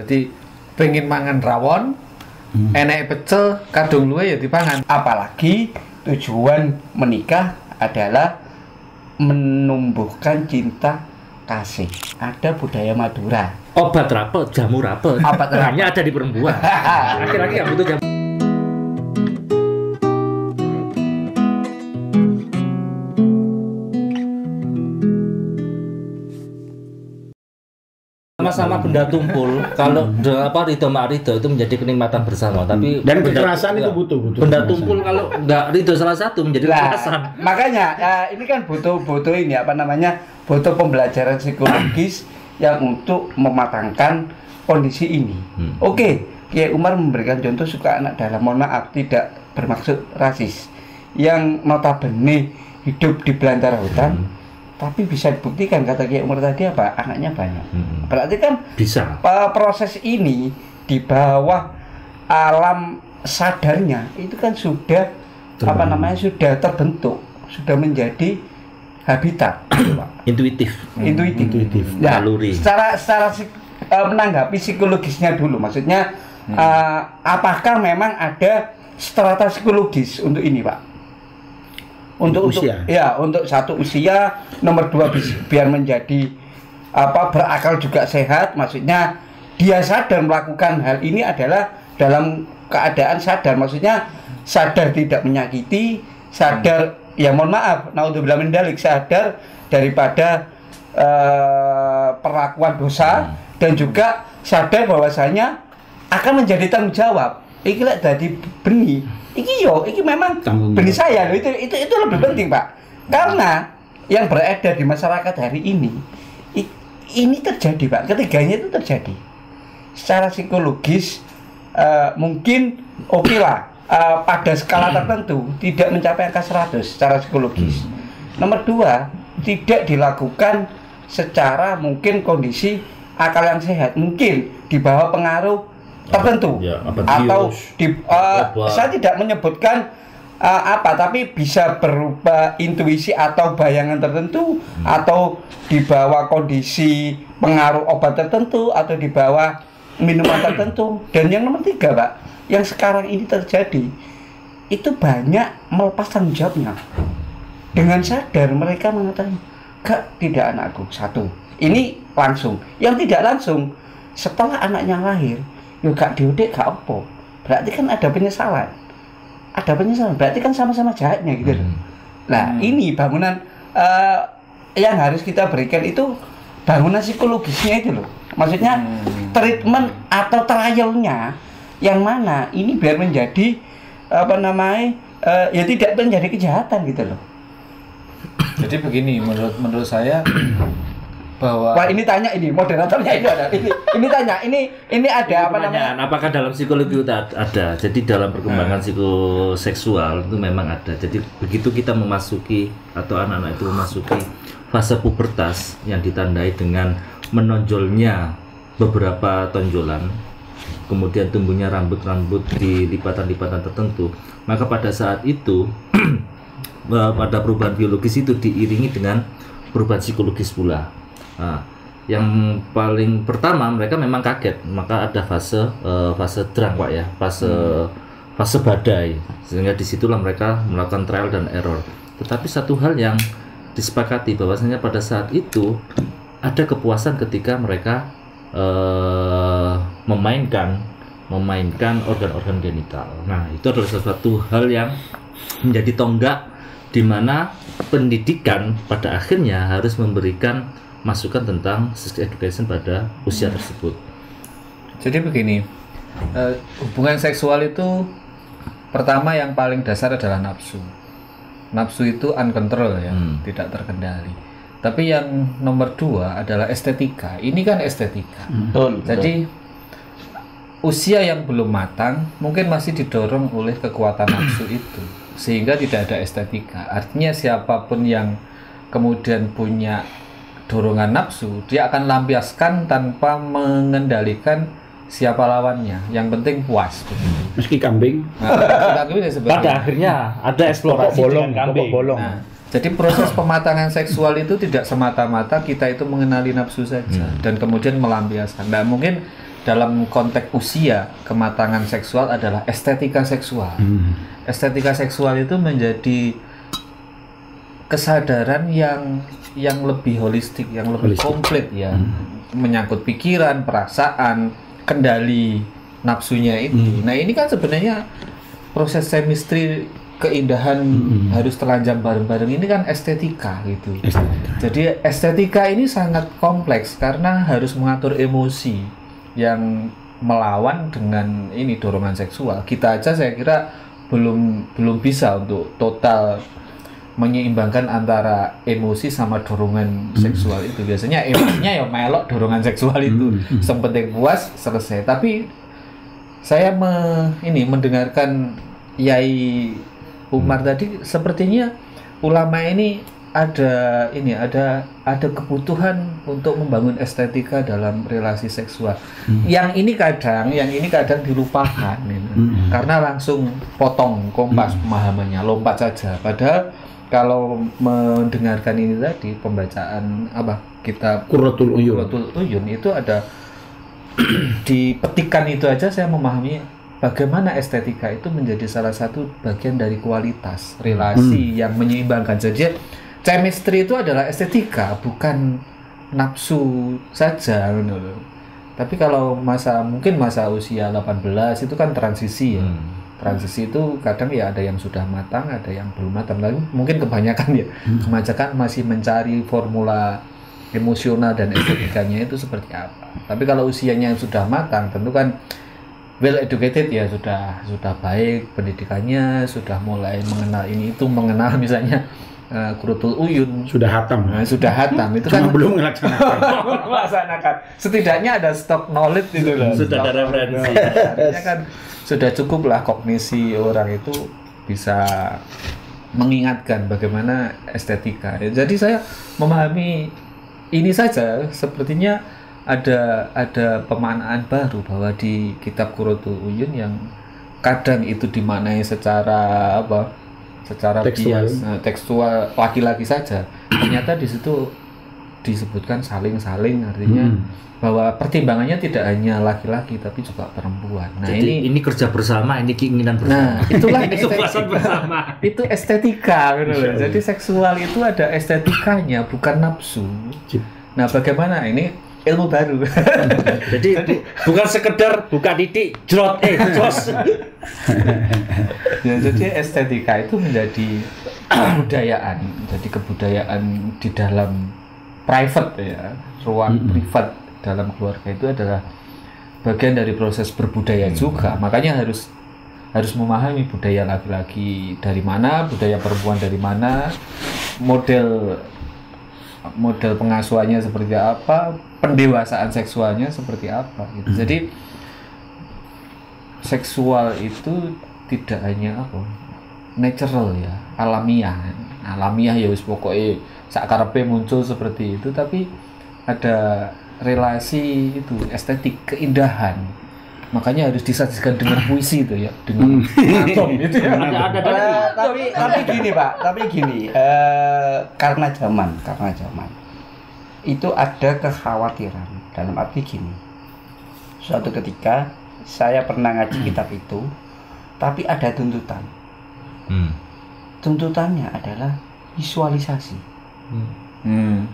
Berarti pengen mangan rawon, enek pecel, kadung luwe ya dipangan. Apalagi tujuan menikah adalah menumbuhkan cinta kasih. Ada budaya Madura. Obat rapet, jamu rapet. Obat rapet. Hanya ada di perempuan. Laki-laki nggak butuh jamu. Sama-sama benda tumpul kalau de- apa ridho mak ridho itu menjadi kenikmatan bersama tapi Dan benda- kekerasan itu butuh, butuh benda kekerasan. tumpul kalau nggak ridho salah satu menjadi Lah, kekerasan makanya ya, ini kan butuh butuh ini apa namanya butuh pembelajaran psikologis yang untuk mematangkan kondisi ini. Hmm. Oke, Kiai Umar memberikan contoh suka anak dalam mohon maaf tidak bermaksud rasis yang notabene hidup di belantara hutan Hmm. Tapi bisa dibuktikan kata Kiai Umar tadi apa anaknya banyak. Hmm. Berarti kan bisa proses ini di bawah alam sadarnya itu kan sudah apa namanya sudah terbentuk sudah menjadi habitat gitu, Pak. intuitif intuitif Intuitif. Nah, Naluri. secara secara uh, menanggapi psikologisnya dulu maksudnya uh, apakah memang ada strata psikologis untuk ini pak untuk untuk Usia. ya untuk satu usia nomor dua biar menjadi apa berakal juga sehat. Maksudnya dia sadar melakukan hal ini adalah dalam keadaan sadar. Maksudnya sadar tidak menyakiti sadar ya mohon maaf naudzubillah min dalik sadar daripada eh, perlakuan dosa dan juga sadar bahwasanya akan menjadi tanggung jawab iki lek dadi benih iki yo iki memang Tanggung benih saya loh itu itu itu lebih penting pak. Karena yang beredar di masyarakat hari ini ini terjadi pak. Ketiganya itu terjadi. Secara psikologis eh, mungkin oke lah eh, pada skala tertentu tidak mencapai angka 100 secara psikologis. Nomor dua tidak dilakukan secara mungkin kondisi akal yang sehat. Mungkin di bawah pengaruh tertentu. Ya, apa atau di obat. saya tidak menyebutkan eh, apa tapi bisa berupa intuisi atau bayangan tertentu atau di bawah kondisi pengaruh obat tertentu atau di bawah minuman tertentu. Dan yang nomor tiga pak yang sekarang ini terjadi itu banyak melepas tanggung jawabnya. Dengan sadar mereka mengatakan gak tidak anakku. Satu. Ini langsung. Yang tidak langsung setelah anaknya lahir yo gak diudik gak apa. Berarti kan ada penyesalan. Ada penyesalan. Berarti kan sama-sama jahatnya gitu. Loh nah ini bangunan eh, yang harus kita berikan itu bangunan psikologisnya itu loh. Maksudnya treatment atau trialnya yang mana ini biar menjadi apa namanya eh, ya tidak menjadi kejahatan gitu loh. Jadi begini menurut menurut saya bahwa Wah ini tanya ini moderatornya ini ada ini ini tanya ini ini ada apa namanya apakah dalam psikologi itu ad- ada? Jadi dalam perkembangan psikoseksual itu memang ada. Jadi begitu kita memasuki atau anak-anak itu memasuki fase pubertas yang ditandai dengan menonjolnya beberapa tonjolan, kemudian tumbuhnya rambut-rambut di lipatan-lipatan tertentu, maka pada saat itu eh, pada perubahan biologis itu diiringi dengan perubahan psikologis pula. Nah, yang paling pertama mereka memang kaget, maka ada fase eh, fase drang pak ya, fase fase badai, sehingga di situlah mereka melakukan trial dan error. Tetapi satu hal yang disepakati bahwasanya pada saat itu ada kepuasan ketika mereka eh, memainkan memainkan organ-organ genital. Nah itu adalah sesuatu hal yang menjadi tonggak di mana pendidikan pada akhirnya harus memberikan masukan tentang sex education pada usia tersebut. jadi begini eh, hubungan seksual itu pertama yang paling dasar adalah nafsu. Nafsu itu uncontrol ya, Hmm. tidak terkendali. Tapi yang nomor dua adalah estetika. Ini kan estetika. betul Jadi usia yang belum matang mungkin masih didorong oleh kekuatan nafsu itu sehingga tidak ada estetika. Artinya siapa pun yang kemudian punya dorongan nafsu dia akan lampiaskan tanpa mengendalikan siapa lawannya. Yang penting puas. begitu. Meski kambing, Nah. Pada akhirnya ada eksplorasi pokok bolong, kambing. bolong. Nah, jadi proses pematangan seksual itu tidak semata-mata kita itu mengenali nafsu saja dan kemudian melampiaskan. Nah, mungkin dalam konteks usia kematangan seksual adalah estetika seksual. Hmm. Estetika seksual itu menjadi kesadaran yang yang lebih holistik, yang lebih Holistik. komplit ya, menyangkut pikiran, perasaan, kendali nafsunya itu. Nah ini kan sebenarnya proses chemistry keindahan harus telanjang bareng-bareng ini kan estetika gitu. Estetika. Jadi estetika ini sangat kompleks karena harus mengatur emosi yang melawan dengan ini dorongan seksual. Kita aja saya kira belum belum bisa untuk total menyeimbangkan antara emosi sama dorongan seksual itu. Biasanya emosinya ya melok dorongan seksual itu. Sepenting puas selesai. Tapi saya me, ini mendengarkan Yai Umar tadi sepertinya ulama ini ada ini ada ada kebutuhan untuk membangun estetika dalam relasi seksual. Yang ini kadang yang ini kadang dilupakan gitu. karena langsung potong kompas pemahamannya lompat saja. Padahal kalau mendengarkan ini tadi pembacaan apa kitab Qurratul uyun. Qurratul Uyun itu ada di petikan itu aja saya memahami bagaimana estetika itu menjadi salah satu bagian dari kualitas relasi yang menyeimbangkan. Jadi chemistry itu adalah estetika, bukan nafsu saja gitu. Tapi kalau masa mungkin masa usia 18 itu kan transisi ya. Transisi itu kadang ya ada yang sudah matang, ada yang belum matang. Lalu mungkin kebanyakan ya, kebanyakan masih mencari formula emosional dan estetikanya itu seperti apa. Tapi kalau usianya yang sudah matang, tentu kan well educated ya sudah sudah baik pendidikannya, sudah mulai mengenal ini itu, mengenal misalnya eh, Qurratul Uyun, Sudah hatam. nah, sudah hatam itu Cuma kan belum melaksanakan. melaksanakan. Setidaknya ada stok knowledge itu loh. Sudah ada referensi. Artinya kan sudah cukup lah kognisi orang itu bisa mengingatkan bagaimana estetika. Ya, Jadi saya memahami ini saja sepertinya ada ada pemaknaan baru bahwa di kitab Qurratul Uyun yang kadang itu dimaknai secara apa? Secara Tekstual. bias, eh, tekstual laki-laki saja. Ternyata di situ disebutkan saling-saling artinya Hmm. bahwa pertimbangannya tidak hanya laki-laki tapi juga perempuan. Nah, Jadi ini ini, kerja bersama, ini keinginan nah, bersama. itulah ini kepuasan estetika. bersama. Itu estetika gitu loh. Jadi seksual itu ada estetikanya bukan nafsu. Cip. Nah, bagaimana ini ilmu baru. Jadi, bu- bukan sekedar buka titik, jrot, eh, jos. ya, jadi estetika itu menjadi kebudayaan, jadi kebudayaan di dalam private ya, ruang privat dalam keluarga itu adalah bagian dari proses berbudaya juga. Makanya harus harus memahami budaya laki-laki dari mana, budaya perempuan dari mana, model model pengasuhannya seperti apa, pendewasaan seksualnya seperti apa gitu. Jadi seksual itu tidak hanya apa natural ya alamiah. Alamiah ya wis pokoknya sakarepe muncul seperti itu tapi ada relasi itu estetik keindahan makanya harus disajikan dengan puisi itu ya dengan atom itu ya Ada, ada, ada. Eh, tapi tapi gini pak, tapi gini, eh, karena zaman, karena zaman itu ada kekhawatiran dalam arti gini. Suatu ketika saya pernah ngaji kitab itu, tapi ada tuntutan. Hmm. Tuntutannya adalah visualisasi. hmm.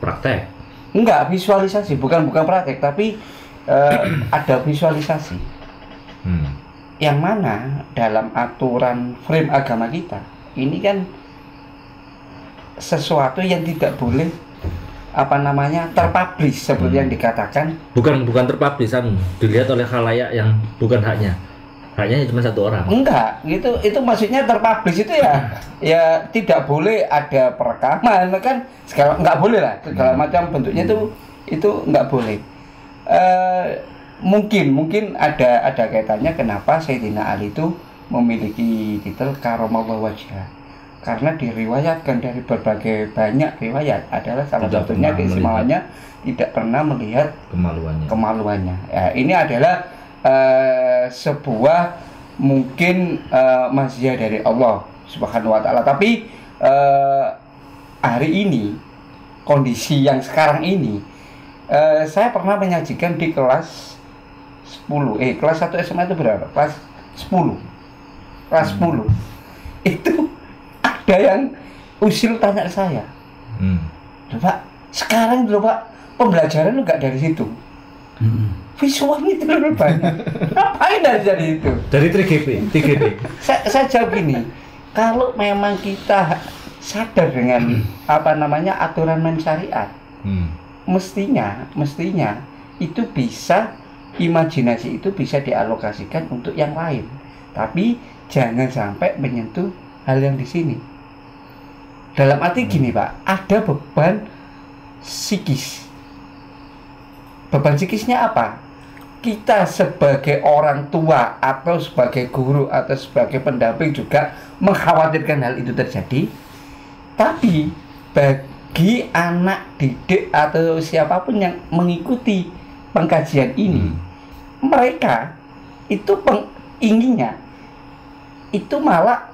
Praktek. Enggak visualisasi, bukan bukan praktek, tapi eh, ada visualisasi. Hmm. yang mana dalam aturan frame agama kita ini kan sesuatu yang tidak boleh apa namanya terpublish seperti yang dikatakan. Bukan bukan terpublisan, dilihat oleh khalayak yang bukan haknya. Haknya cuma satu orang. enggak itu itu maksudnya terpublish itu ya. Ya tidak boleh ada perekaman kan? Segala enggak boleh lah. Segala macam bentuknya itu itu enggak boleh Eh, mungkin mungkin ada ada kaitannya kenapa Sayyidina Ali itu memiliki titel karomallah wajah karena diriwayatkan dari berbagai banyak riwayat adalah salah Tidak satunya keistimewaannya tidak pernah melihat Kemaluannya. kemaluannya. Ya, ini adalah eh, sebuah mungkin eh, mazhar dari Allah Subhanahu wa taala. Tapi eh, hari ini kondisi yang sekarang ini eh, saya pernah menyajikan di kelas 10 eh kelas 1 SMA itu berapa? Kelas 10 kelas 10 itu ada yang usil tanya saya. Hmm. Loh, Pak sekarang loh Pak pembelajaran lu nggak dari situ? Visual itu lebih banyak ngapain dari dari itu? Dari 3GP, 3GP. saya, saya jawab gini kalau memang kita sadar dengan apa namanya aturan main syariat Hmm. Mestinya mestinya itu bisa imajinasi itu bisa dialokasikan untuk yang lain. Tapi jangan sampai menyentuh hal yang di sini. Dalam arti gini pak ada beban psikis. Beban psikisnya apa? Kita sebagai orang tua atau sebagai guru atau sebagai pendamping juga mengkhawatirkan hal itu terjadi. Tapi bagi anak didik atau siapa pun yang mengikuti pengkajian ini, mereka itu penginginnya itu malah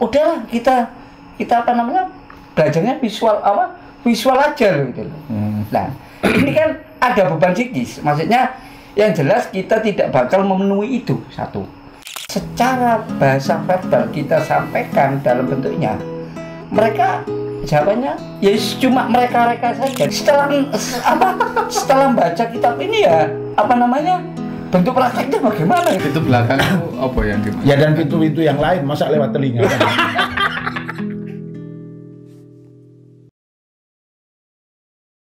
udahlah kita kita apa namanya belajarnya visual apa visual aja loh gitu loh. Hmm. Nah ini kan ada beban psikis, maksudnya yang jelas kita tidak bakal memenuhi itu satu. Secara bahasa verbal kita sampaikan dalam bentuknya, mereka jawabannya ya cuma mereka-mereka saja. Setelah apa setelah baca kitab ini ya apa namanya bentuk prakteknya bagaimana? Itu belakang itu apa yang dimaksud? Ya dan pintu-pintu yang lain masa lewat telinga. kan?